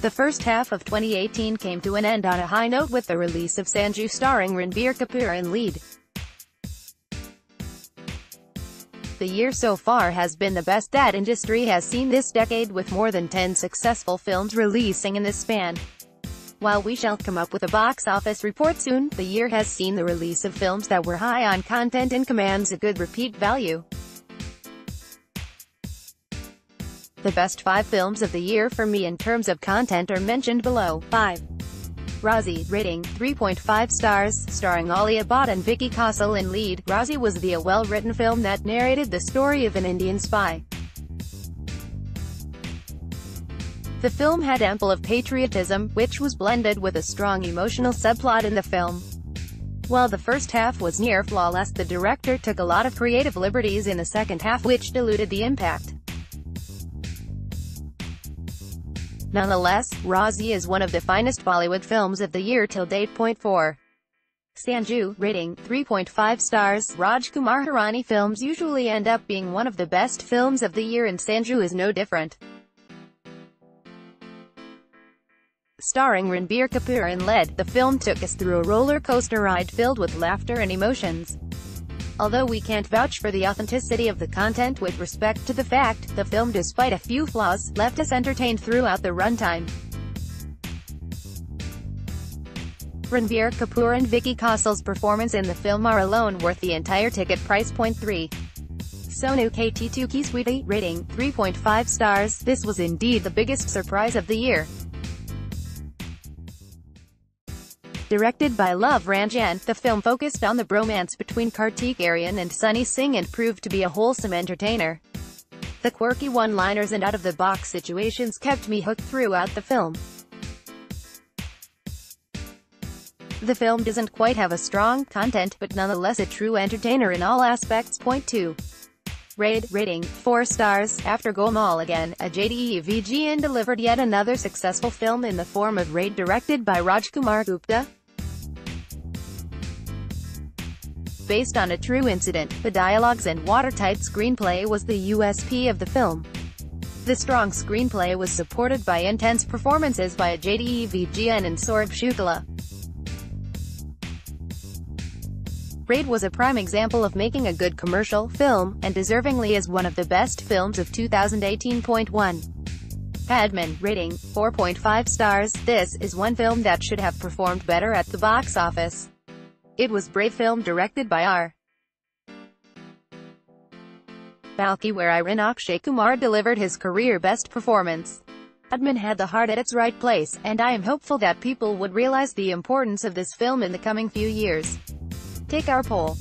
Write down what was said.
The first half of 2018 came to an end on a high note with the release of Sanju starring Ranbir Kapoor in lead. The year so far has been the best that industry has seen this decade with more than 10 successful films releasing in this span. While we shall come up with a box office report soon, the year has seen the release of films that were high on content and commands a good repeat value. The best 5 films of the year for me in terms of content are mentioned below. 5. Raazi, rating, 3.5 stars, starring Alia Bhatt and Vicky Kaushal in lead. Raazi was the a well-written film that narrated the story of an Indian spy. The film had ample of patriotism, which was blended with a strong emotional subplot in the film. While the first half was near flawless the director took a lot of creative liberties in the second half which diluted the impact. Nonetheless, Raazi is one of the finest Bollywood films of the year till date. Point 4. Sanju, rating, 3.5 stars. Rajkumar Hirani films usually end up being one of the best films of the year and Sanju is no different. Starring Ranbir Kapoor and led, the film took us through a roller coaster ride filled with laughter and emotions. Although we can't vouch for the authenticity of the content with respect to the fact, the film despite a few flaws, left us entertained throughout the runtime. Ranbir Kapoor and Vicky Kaushal's performance in the film are alone worth the entire ticket price. Point 3. Sonu Ke Titu Ki Sweety, rating, 3.5 stars, this was indeed the biggest surprise of the year. Directed by Love Ranjan, the film focused on the bromance between Kartik Aaryan and Sunny Singh and proved to be a wholesome entertainer. The quirky one-liners and out-of-the-box situations kept me hooked throughout the film. The film doesn't quite have a strong content, but nonetheless a true entertainer in all aspects. Point 2. Raid, rating, 4 stars, after Golmaal again, Ajay Devgn delivered yet another successful film in the form of Raid directed by Rajkumar Gupta. Based on a true incident, the dialogues and watertight screenplay was the USP of the film. The strong screenplay was supported by intense performances by Ajay and Saurabh Shukla. Raid was a prime example of making a good commercial film, and deservingly is one of the best films of 2018.1. Padman, rating, 4.5 stars, this is one film that should have performed better at the box office. It was brave film directed by R. Balki where Iran Akshay Kumar delivered his career best performance. Padman had the heart at its right place, and I am hopeful that people would realize the importance of this film in the coming few years. Take our poll.